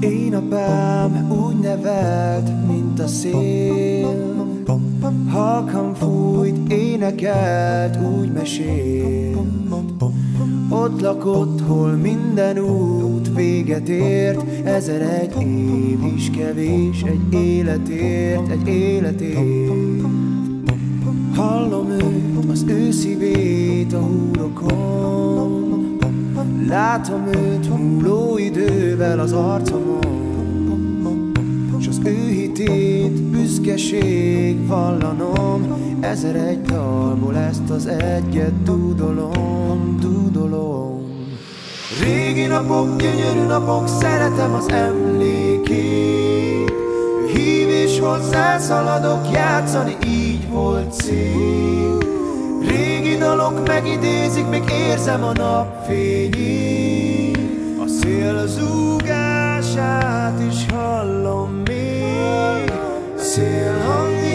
én apám úgy nevelt, mint a szél. Halkan fújt, énekelt, úgy mesél. Ott lakott, hol minden út véget ért Ezer egy év is kevés, egy életért, egy életért. Hallom őt, az ő szívét a húrokon. Látom őt múló idővel az arcomon S az ő hitét büszkeség vallanom. Ezer egy dalból ezt az egyet dúdolom, dúdolom. Régi napok, gyönyörű napok, szeretem az emlékét. Hív és hozzá szaladok, játszani így volt szép. Régi dalok megidézik, még érzem a napfényét. A szél zúgását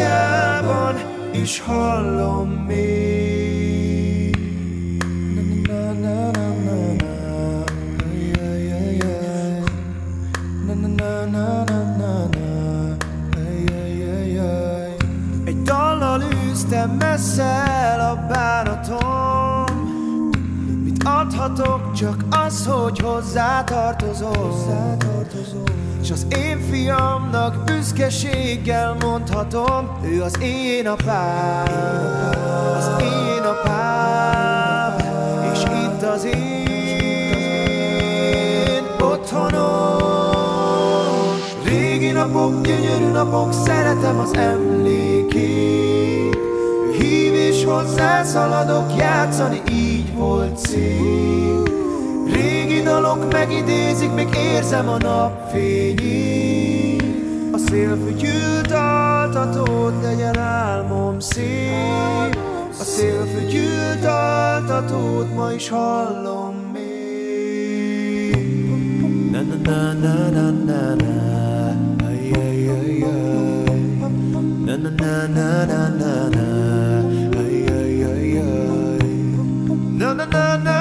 hangjában is hallom még Na, na, na. Egy dallal űztem messze el a bánatom adhatok, csak az, hogy hozzá tartozom És az én fiamnak büszkeséggel mondhatom Ő az én apám, az én apám. És itt az én otthonom. Régi napok, gyönyörű napok, szeretem az emlékét Ő hív és hozzá szaladok, játszani így volt szép. Régi dalok megidézik, még érzem a napfényét A szél fütyült altatót, legyen álmom szép. A szél fütyült altatót, ma is hallom még. Na na na na na na na. Ay ay ay ay Na na na na na na No, no, no, no.